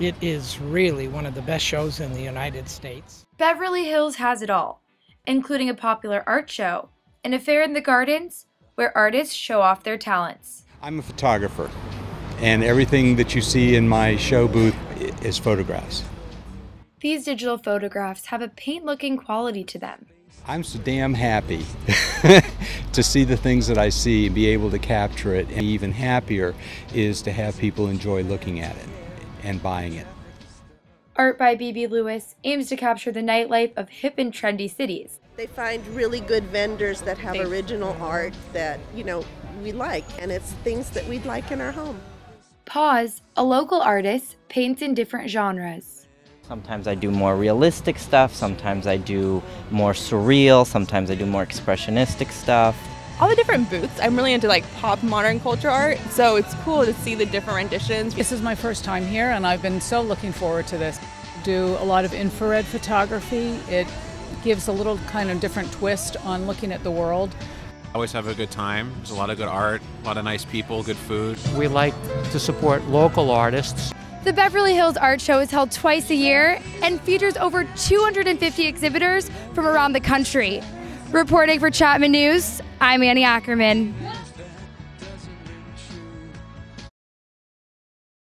It is really one of the best shows in the United States. Beverly Hills has it all, including a popular art show, an Affaire in the gardens, where artists show off their talents. I'm a photographer, and everything that you see in my show booth is photographs. These digital photographs have a paint looking quality to them. I'm so damn happy to see the things that I see and be able to capture it. And even happier is to have people enjoy looking at it and buying it. Art by BB Lewis aims to capture the nightlife of hip and trendy cities. They find really good vendors that have original art that, you know, we like, and it's things that we'd like in our home. Pause, a local artist, paints in different genres. Sometimes I do more realistic stuff, sometimes I do more surreal, sometimes I do more expressionistic stuff. All the different booths, I'm really into like pop modern culture art, so it's cool to see the different renditions. This is my first time here and I've been so looking forward to this. Do a lot of infrared photography. It gives a little kind of different twist on looking at the world. I Always have a good time. There's a lot of good art, a lot of nice people, good food. We like to support local artists. The Beverly Hills Art Show is held twice a year and features over 250 exhibitors from around the country. Reporting for Chapman News, I'm Annie Ackerman.